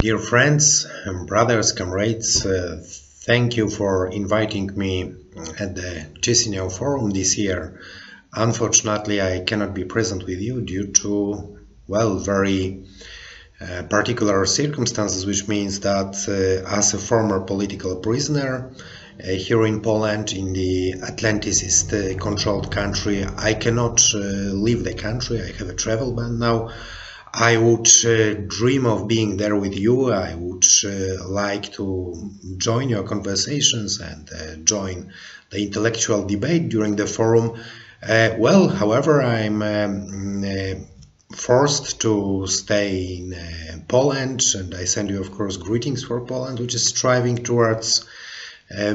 Dear friends, and brothers, comrades, uh, thank you for inviting me at the Chisinau Forum this year. Unfortunately, I cannot be present with you due to, well, very uh, particular circumstances, which means that uh, as a former political prisoner uh, here in Poland, in the Atlanticist uh, controlled country, I cannot uh, leave the country. I have a travel ban now. I would uh, dream of being there with you. I would uh, like to join your conversations and uh, join the intellectual debate during the forum. Uh, well, however, I'm um, uh, forced to stay in uh, Poland, and I send you, of course, greetings for Poland, which is striving towards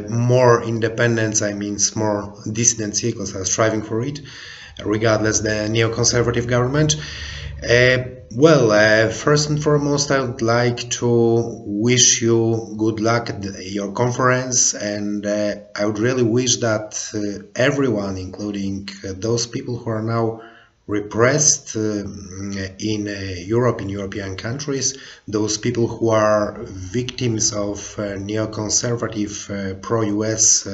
more independence. I mean, more dissident circles are striving for it, regardless the neoconservative government. Uh, well, uh, first and foremost, I would like to wish you good luck at the, your conference, and uh, I would really wish that uh, everyone, including uh, those people who are now repressed uh, in Europe, in European countries, those people who are victims of neoconservative pro-US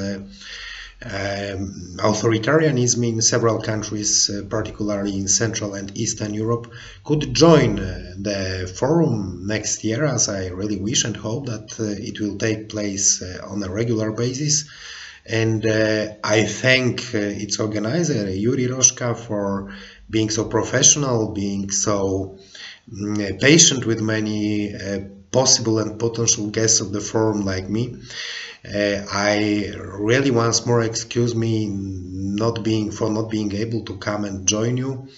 um, authoritarianism in several countries, uh, particularly in Central and Eastern Europe, could join uh, the forum next year, as I really wish and hope that uh, it will take place uh, on a regular basis. And uh, I thank uh, its organizer, Iurie Roșca, for being so professional, being so um, patient with many possible and potential guests of the forum like me. Uh, I really once more excuse me not being for not being able to come and join you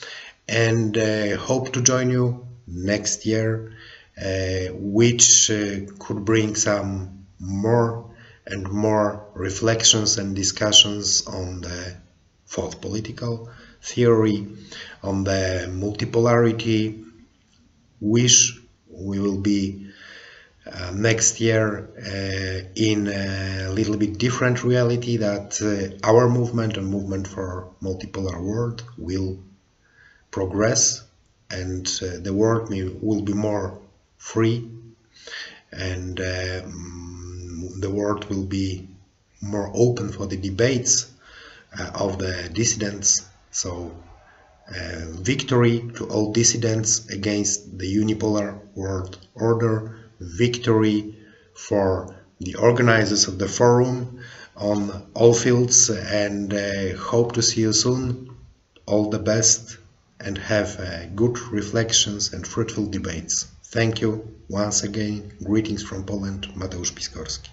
and uh, hope to join you next year uh, which uh, could bring some more and more reflections and discussions on the fourth political theory on the multipolarity which we will be uh, next year uh, in a little bit different reality that uh, our movement and movement for multipolar world will progress and uh, the world will be more free and um, the world will be more open for the debates uh, of the dissidents. So uh, victory to all dissidents against the unipolar world order victory for the organizers of the forum on all fields and uh, hope to see you soon. All the best and have uh, good reflections and fruitful debates. Thank you once again. Greetings from Poland, Mateusz Piskorski.